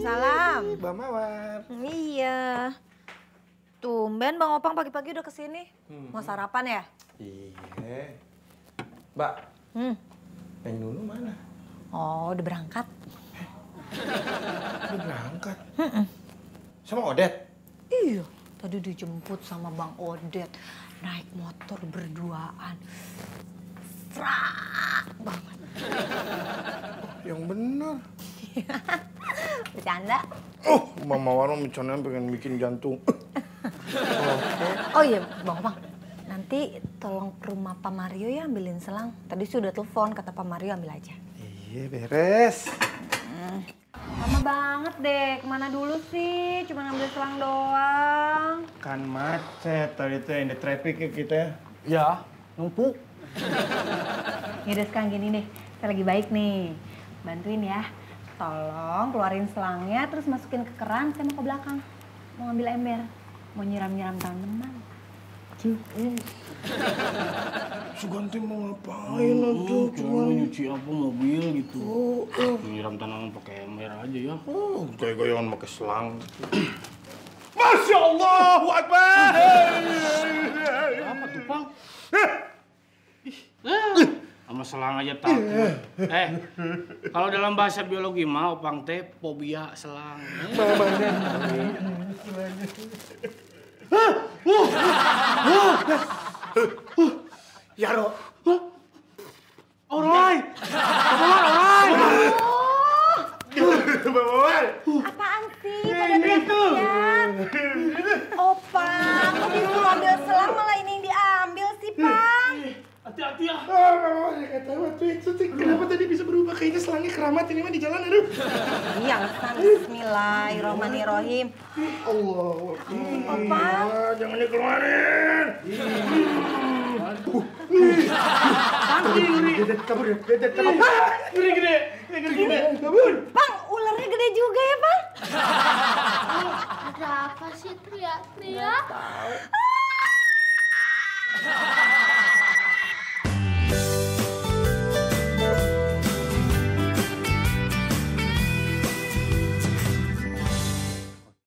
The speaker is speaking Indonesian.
Salam. Mbak Mawar. Iya. Tumben Bang Opang pagi-pagi udah ke sini. Mau sarapan ya? Iya. Mbak, Hmm. Neng Nunu mana? Oh, udah berangkat. Udah berangkat. Sama Odet? Iya, tadi dijemput sama Bang Odet. Naik motor berduaan. Frak banget. Yang bener. Bercanda? Oh, Mbak Mawar mah bercandaan pengen bikin jantung. Oh iya, Bang Opang. Nanti tolong ke rumah Pak Mario ya ambilin selang. Tadi sudah telepon, kata Pak Mario ambil aja. Iya, beres. Lama banget deh, ke mana dulu sih? Cuma ngambil selang doang. Kan macet tadi tuh yang di traffic ya kita. Ya, numpuk. Yaudah sekarang gini deh, saya lagi baik nih. Bantuin ya. Tolong keluarin selangnya, terus masukin ke keran, saya mau ke belakang. Mau ngambil ember. Mau nyiram-nyiram tanaman. Suganti mau ngapain aduh Cuma nyuci apa mobil gitu. Nyiram tanaman pakai ember aja ya. Oh, gaya-gayaan pakai selang. Masya Allah, Akbar! Apa tuh, Pang? Ih, ah, sama selang aja takut. Eh, kalau dalam bahasa biologi mah opang teh fobia selang. Yaro, Alright. Alright, alright. Mbak Mawar. Apaan sih pada teriak-teriak? Opang, kok disuruh ambil selang malah ini yang diambil sih, Pang? Hati-hati ya. Ah, Mbak Mawar, nggak tahu waktu itu tuh kenapa tadi bisa berubah kayaknya selangnya keramat ini mah di jalan, aduh. Iya, Ustaz. Bismillahirrahmanirrahim. Allah. Ah, jangan dikeluarin. Dedet kabur ya, dedet kabur. Gede gede. Gede, kabur. Pang, ularnya gede juga ya, Pang? Ada apa sih teriak-teriak?